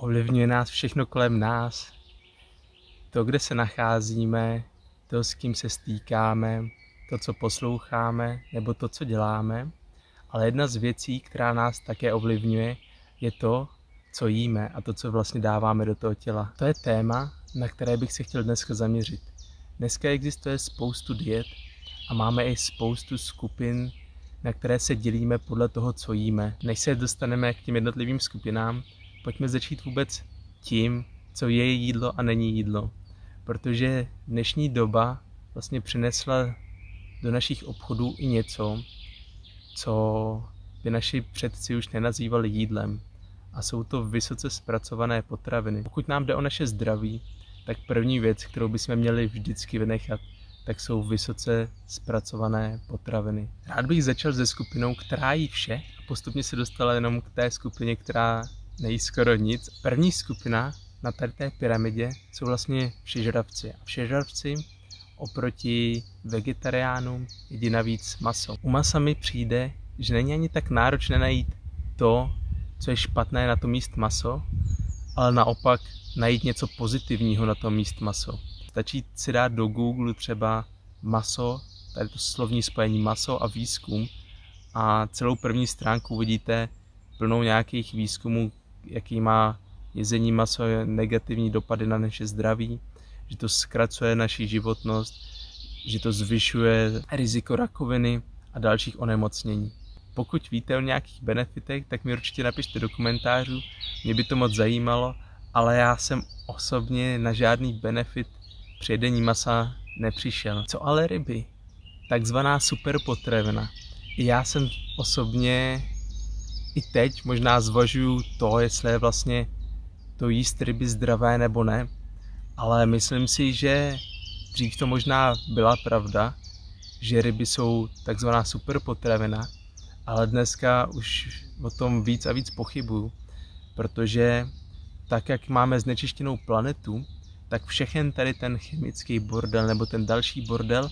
Ovlivňuje nás všechno kolem nás. To, kde se nacházíme, to, s kým se stýkáme, to, co posloucháme, nebo to, co děláme. Ale jedna z věcí, která nás také ovlivňuje, je to, co jíme a to, co vlastně dáváme do toho těla. To je téma, na které bych se chtěl dneska zaměřit. Dneska existuje spoustu diet a máme i spoustu skupin, na které se dělíme podle toho, co jíme. Než se dostaneme k těm jednotlivým skupinám, pojďme začít vůbec tím, co je jídlo a není jídlo. Protože dnešní doba vlastně přinesla do našich obchodů i něco, co by naši předci už nenazývali jídlem. A jsou to vysoce zpracované potraviny. Pokud nám jde o naše zdraví, tak první věc, kterou bychom měli vždycky vynechat, tak jsou vysoce zpracované potraviny. Rád bych začal se skupinou, která jí vše a postupně se dostala jenom k té skupině, která nejí skoro nic. První skupina na tady té pyramidě jsou vlastně všežravci. A všežravci oproti vegetariánům jedí navíc maso. U masa mi přijde, že není ani tak náročné najít to, co je špatné na tom míst maso, ale naopak najít něco pozitivního na tom míst maso. Stačí si dát do Google třeba maso, tady to slovní spojení maso a výzkum a celou první stránku uvidíte plnou nějakých výzkumů, jaký má jezení maso negativní dopady na naše zdraví, že to zkracuje naši životnost, že to zvyšuje riziko rakoviny a dalších onemocnění. Pokud víte o nějakých benefitech, tak mi určitě napište do komentářů, mě by to moc zajímalo, ale já jsem osobně na žádný benefit při jedení masa nepřišel. Co ale ryby? Takzvaná superpotravina. Já jsem osobně i teď možná zvažuju to, jestli je vlastně to jíst ryby zdravé nebo ne, ale myslím si, že dřív to možná byla pravda, že ryby jsou takzvaná superpotravina, ale dneska už o tom víc a víc pochybuju, protože tak, jak máme znečištěnou planetu, tak všechen tady ten chemický bordel nebo ten další bordel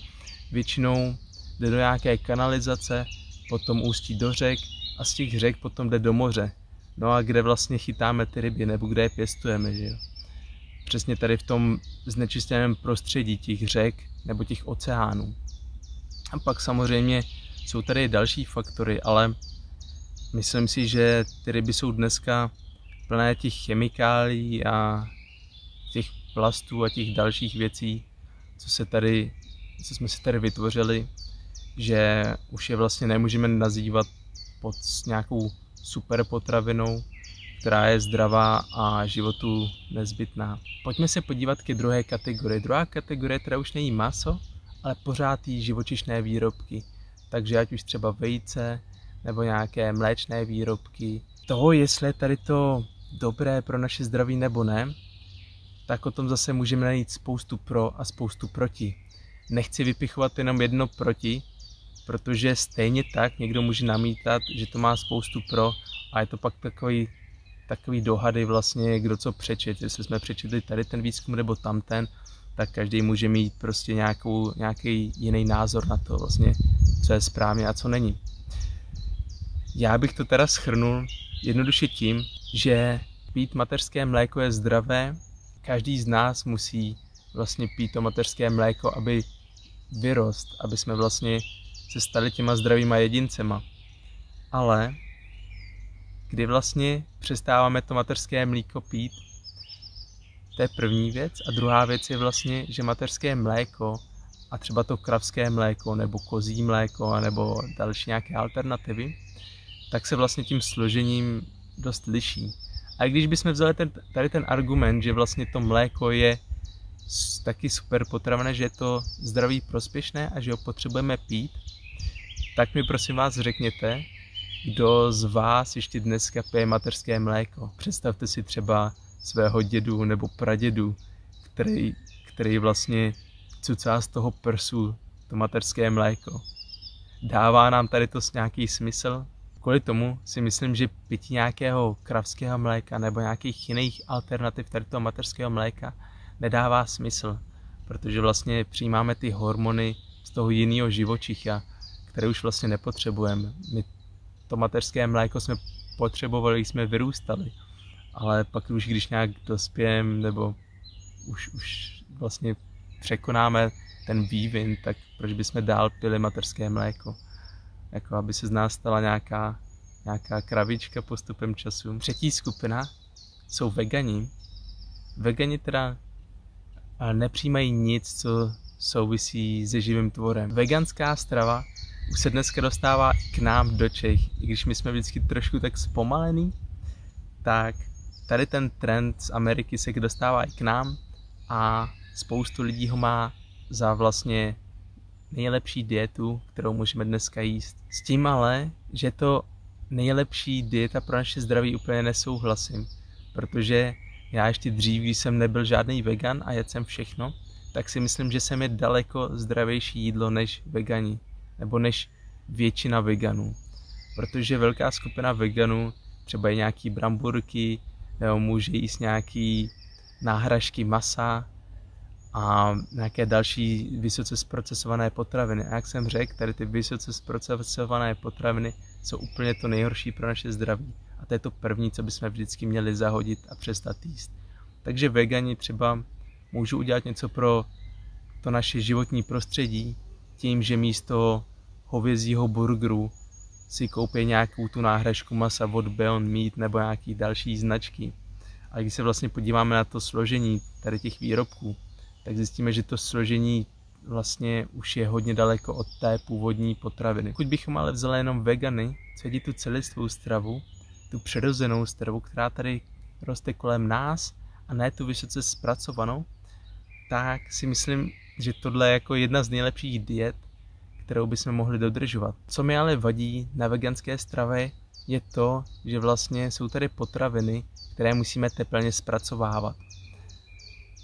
většinou jde do nějaké kanalizace, potom ústí do řek a z těch řek potom jde do moře. No a kde vlastně chytáme ty ryby nebo kde je pěstujeme, že jo? Přesně tady v tom znečištěném prostředí těch řek nebo těch oceánů. A pak samozřejmě jsou tady další faktory, ale myslím si, že ty ryby jsou dneska plné těch chemikálí a těch plastů a těch dalších věcí, co se tady, co jsme si tady vytvořili, že už je vlastně nemůžeme nazývat pod nějakou super potravinou, která je zdravá a životu nezbytná. Pojďme se podívat ke druhé kategorii. Druhá kategorie teda už není maso, ale pořád jí živočišné výrobky. Takže ať už třeba vejce nebo nějaké mléčné výrobky. Toho, jestli je tady to dobré pro naše zdraví nebo ne, tak o tom zase můžeme najít spoustu pro a spoustu proti. Nechci vypichovat jenom jedno proti, protože stejně tak někdo může namítat, že to má spoustu pro a je to pak takový, takový dohady vlastně, kdo co přečet. Jestli jsme přečetli tady ten výzkum nebo tamten, tak každý může mít prostě nějakou, nějaký jiný názor na to vlastně, co je správně a co není. Já bych to teda schrnul jednoduše tím, že pít mateřské mléko je zdravé. Každý z nás musí vlastně pít to mateřské mléko, aby vyrost, aby jsme vlastně se stali těma zdravýma jedincema. Ale kdy vlastně přestáváme to mateřské mléko pít, to je první věc. A druhá věc je vlastně, že mateřské mléko a třeba to kravské mléko nebo kozí mléko nebo další nějaké alternativy, tak se vlastně tím složením dost liší. A když bychom vzali ten, tady ten argument, že vlastně to mléko je taky super potravené, že je to zdraví prospěšné a že ho potřebujeme pít, tak mi prosím vás řekněte, kdo z vás ještě dneska pije mateřské mléko. Představte si třeba svého dědu nebo pradědu, který, který vlastně cucá z toho prsu to mateřské mléko. Dává nám tady to nějaký smysl? Kvůli tomu si myslím, že pití nějakého kravského mléka nebo nějakých jiných alternativ tady toho mateřského mléka nedává smysl, protože vlastně přijímáme ty hormony z toho jiného živočicha, které už vlastně nepotřebujeme. My to mateřské mléko jsme potřebovali, jsme vyrůstali ale pak už když nějak dospějem nebo už, už vlastně překonáme ten vývin, tak proč bychom dál pili mateřské mléko? Jako aby se z nás stala nějaká, nějaká kravička postupem času. Třetí skupina jsou vegani. Vegani teda nepřijímají nic, co souvisí se živým tvorem. Veganská strava už se dneska dostává k nám do Čech, i když my jsme vždycky trošku tak zpomalený, tak tady ten trend z Ameriky se dostává i k nám a spoustu lidí ho má za vlastně nejlepší dietu, kterou můžeme dneska jíst. S tím ale, že to nejlepší dieta pro naše zdraví úplně nesouhlasím, protože já ještě dřív, když jsem nebyl žádný vegan a jedl jsem všechno, tak si myslím, že jsem je daleko zdravější jídlo než vegani, nebo než většina veganů. Protože velká skupina veganů třeba i nějaký bramburky, nebo může jíst nějaký náhražky masa a nějaké další vysoce zprocesované potraviny. A jak jsem řekl, tady ty vysoce zprocesované potraviny jsou úplně to nejhorší pro naše zdraví. A to je to první, co bychom vždycky měli zahodit a přestat jíst. Takže vegani třeba můžu udělat něco pro to naše životní prostředí tím, že místo hovězího burgeru si koupí nějakou tu náhražku masa od Beyond Meat nebo nějaký další značky. A když se vlastně podíváme na to složení tady těch výrobků, tak zjistíme, že to složení vlastně už je hodně daleko od té původní potraviny. Pokud bychom ale vzali jenom vegany, co tu celistvou stravu, tu přirozenou stravu, která tady roste kolem nás a ne tu vysoce zpracovanou, tak si myslím, že tohle je jako jedna z nejlepších diet, kterou bychom mohli dodržovat. Co mi ale vadí na veganské stravě, je to, že vlastně jsou tady potraviny, které musíme teplně zpracovávat.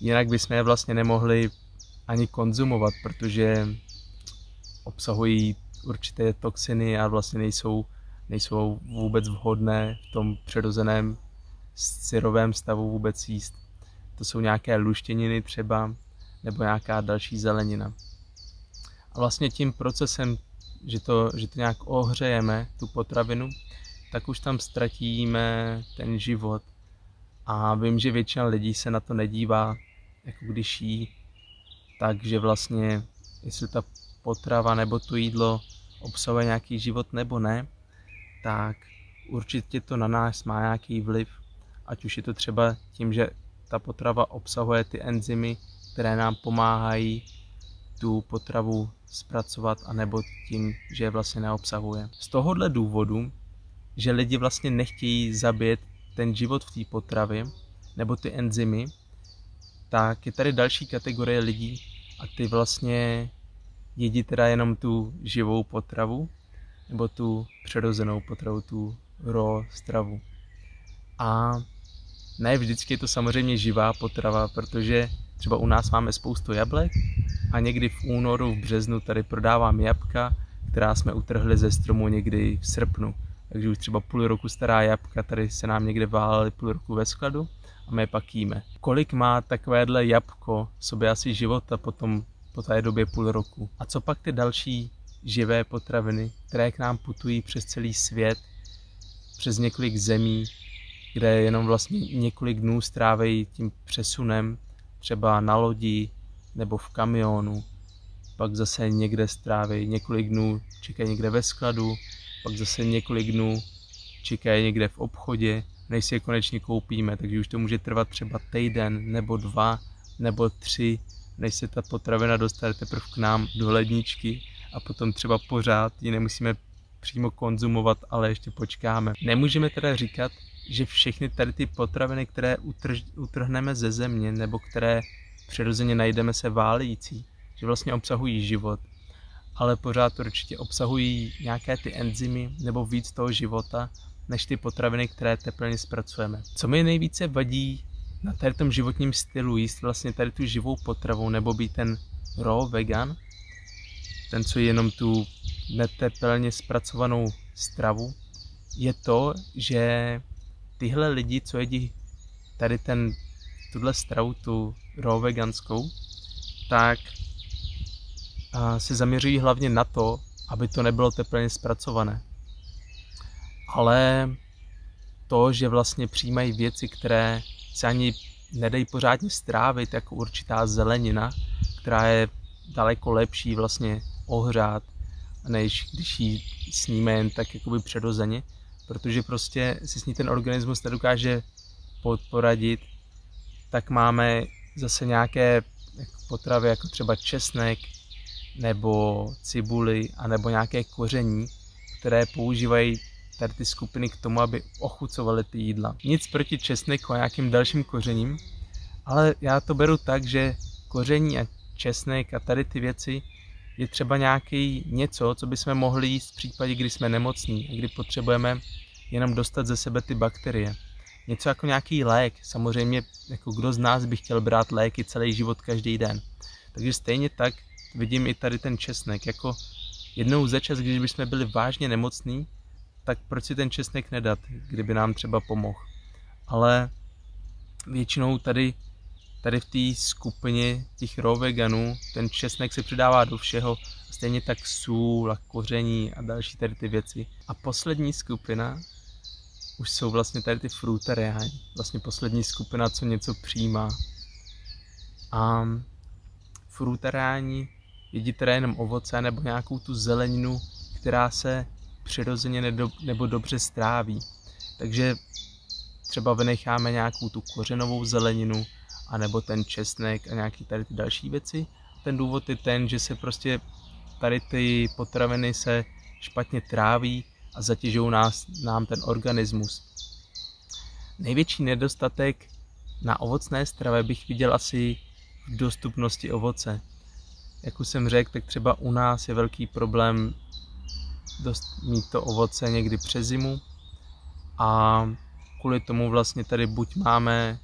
Jinak bychom je vlastně nemohli ani konzumovat, protože obsahují určité toxiny a vlastně nejsou, nejsou vůbec vhodné v tom přirozeném syrovém stavu vůbec jíst. To jsou nějaké luštěniny třeba, nebo nějaká další zelenina. A vlastně tím procesem, že to, že to nějak ohřejeme, tu potravinu, tak už tam ztratíme ten život. A vím, že většina lidí se na to nedívá, jako když jí, takže vlastně, jestli ta potrava nebo to jídlo obsahuje nějaký život nebo ne, tak určitě to na nás má nějaký vliv. Ať už je to třeba tím, že ta potrava obsahuje ty enzymy, které nám pomáhají tu potravu zpracovat, anebo tím, že je vlastně neobsahuje. Z tohohle důvodu, že lidi vlastně nechtějí zabít ten život v té potravě, nebo ty enzymy, tak je tady další kategorie lidí a ty vlastně jedí teda jenom tu živou potravu, nebo tu přirozenou potravu, tu raw stravu. A ne vždycky je to samozřejmě živá potrava, protože třeba u nás máme spoustu jablek a někdy v únoru, v březnu tady prodávám jabka, která jsme utrhli ze stromu někdy v srpnu. Takže už třeba půl roku stará jabka tady se nám někde váhaly půl roku ve skladu a my je pak jíme. Kolik má takovéhle jabko sobě asi života potom po té době půl roku? A co pak ty další živé potraviny, které k nám putují přes celý svět, přes několik zemí, kde jenom vlastně několik dnů strávejí tím přesunem, třeba na lodi nebo v kamionu, pak zase někde stráví několik dnů, čekají někde ve skladu, pak zase několik dnů čekají někde v obchodě, než si je konečně koupíme, takže už to může trvat třeba týden nebo dva nebo tři, než se ta potravina dostane teprve k nám do ledničky a potom třeba pořád ji nemusíme přímo konzumovat, ale ještě počkáme. Nemůžeme teda říkat, že všechny tady ty potraviny, které utrž, utrhneme ze země nebo které přirozeně najdeme se válící, že vlastně obsahují život, ale pořád určitě obsahují nějaké ty enzymy nebo víc toho života, než ty potraviny, které teplně zpracujeme. Co mi nejvíce vadí na tady tom životním stylu jíst vlastně tady tu živou potravu nebo být ten raw vegan, ten, co je jenom tu neteplně zpracovanou stravu, je to, že tyhle lidi, co jedí tady ten, tuhle stravu, tu raw veganskou, tak se zaměřují hlavně na to, aby to nebylo teplně zpracované. Ale to, že vlastně přijímají věci, které se ani nedají pořádně strávit, jako určitá zelenina, která je daleko lepší vlastně ohřát, než když ji sníme jen tak jakoby přirozeně, protože prostě si s ní ten organismus nedokáže poradit, tak máme zase nějaké potravy, jako třeba česnek, nebo cibuli, anebo nějaké koření, které používají tady ty skupiny k tomu, aby ochucovaly ty jídla. Nic proti česneku a nějakým dalším kořením, ale já to beru tak, že koření a česnek a tady ty věci je třeba nějaký něco, co bychom mohli jíst v případě, kdy jsme nemocní a kdy potřebujeme jenom dostat ze sebe ty bakterie. Něco jako nějaký lék. Samozřejmě, jako kdo z nás by chtěl brát léky celý život každý den. Takže stejně tak vidím i tady ten česnek. Jako jednou za čas, když bychom byli vážně nemocní, tak proč si ten česnek nedat, kdyby nám třeba pomohl. Ale většinou tady, tady v té skupině těch raw veganů ten česnek se přidává do všeho, stejně tak sůl a koření a další tady ty věci. A poslední skupina už jsou vlastně tady ty frutariáni, vlastně poslední skupina, co něco přijímá. A frutariáni jedí teda jenom ovoce nebo nějakou tu zeleninu, která se přirozeně nebo dobře stráví. Takže třeba vynecháme nějakou tu kořenovou zeleninu, anebo ten česnek a nějaký tady ty další věci. Ten důvod je ten, že se prostě tady ty potraviny se špatně tráví a zatěžují nás, nám ten organismus. Největší nedostatek na ovocné stravě bych viděl asi v dostupnosti ovoce. Jak už jsem řekl, tak třeba u nás je velký problém dost, mít to ovoce někdy přes zimu a kvůli tomu vlastně tady buď máme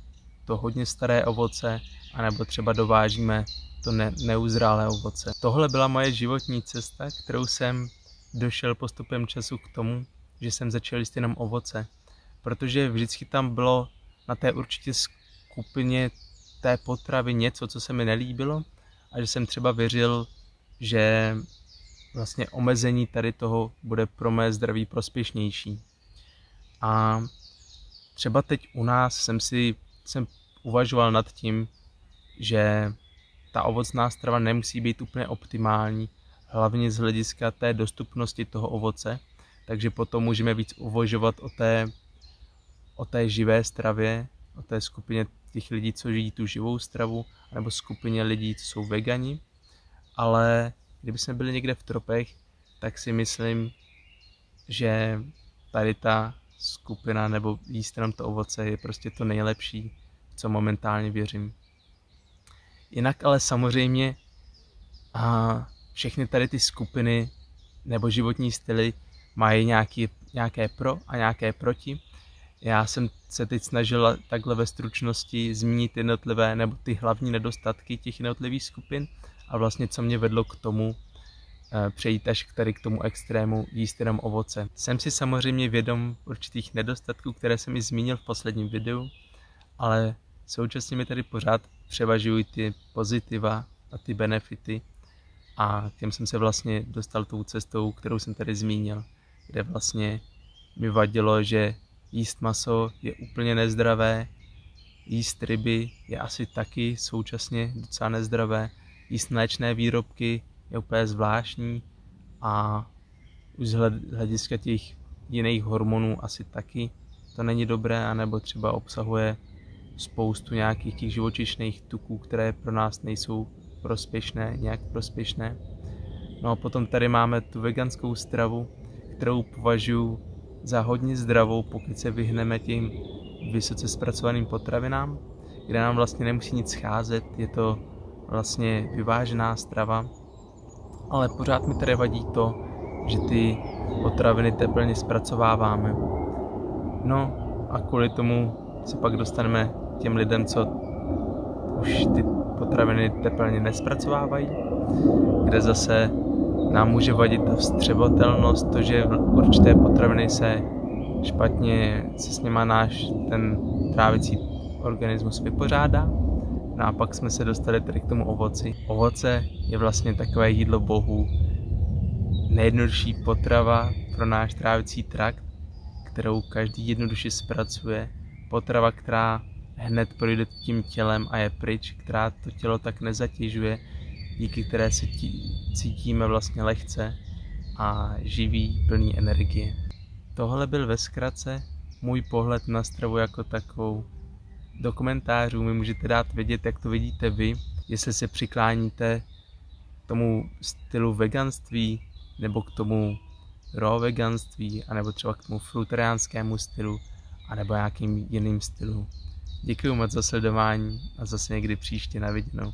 to hodně staré ovoce, anebo třeba dovážíme to ne, neuzrálé ovoce. Tohle byla moje životní cesta, kterou jsem došel postupem času k tomu, že jsem začal jíst jenom ovoce. Protože vždycky tam bylo na té určitě skupině té potravy něco, co se mi nelíbilo a že jsem třeba věřil, že vlastně omezení tady toho bude pro mé zdraví prospěšnější. A třeba teď u nás jsem si jsem uvažoval nad tím, že ta ovocná strava nemusí být úplně optimální, hlavně z hlediska té dostupnosti toho ovoce, takže potom můžeme víc uvažovat o té, o té živé stravě, o té skupině těch lidí, co žijí tu živou stravu, nebo skupině lidí, co jsou vegani, ale kdyby jsme byli někde v tropech, tak si myslím, že tady ta skupina nebo jíst jenom to ovoce je prostě to nejlepší, co momentálně věřím. Jinak ale samozřejmě a všechny tady ty skupiny nebo životní styly mají nějaký, nějaké pro a nějaké proti. Já jsem se teď snažil takhle ve stručnosti zmínit jednotlivé nebo ty hlavní nedostatky těch jednotlivých skupin a vlastně co mě vedlo k tomu eh, přejít až k tady k tomu extrému jíst jenom ovoce. Jsem si samozřejmě vědom určitých nedostatků, které jsem i zmínil v posledním videu, ale současně mi tady pořád převažují ty pozitiva a ty benefity a těm jsem se vlastně dostal tou cestou, kterou jsem tady zmínil, kde vlastně mi vadilo, že jíst maso je úplně nezdravé, jíst ryby je asi taky současně docela nezdravé, jíst mléčné výrobky je úplně zvláštní a už z hlediska těch jiných hormonů asi taky to není dobré, anebo třeba obsahuje spoustu nějakých těch živočišných tuků, které pro nás nejsou prospěšné, nějak prospěšné. No a potom tady máme tu veganskou stravu, kterou považuji za hodně zdravou, pokud se vyhneme tím vysoce zpracovaným potravinám, kde nám vlastně nemusí nic scházet, je to vlastně vyvážená strava, ale pořád mi tady vadí to, že ty potraviny teplně zpracováváme. No a kvůli tomu se pak dostaneme těm lidem, co už ty potraviny teplně nespracovávají, kde zase nám může vadit ta vstřebatelnost, to, že určité potraviny se špatně se s něma náš ten trávicí organismus vypořádá. No a pak jsme se dostali tady k tomu ovoci. Ovoce je vlastně takové jídlo bohů, nejjednodušší potrava pro náš trávicí trakt, kterou každý jednoduše zpracuje, potrava, která hned projde tím tělem a je pryč, která to tělo tak nezatěžuje, díky které se cítíme vlastně lehce a živý, plný energie. Tohle byl ve zkratce můj pohled na stravu jako takovou. Do komentářů mi můžete dát vědět, jak to vidíte vy, jestli se přikláníte tomu stylu veganství, nebo k tomu raw veganství, anebo třeba k tomu frutariánskému stylu, anebo nějakým jiným stylu. Děkuji moc za sledování a zase někdy příště na viděnou.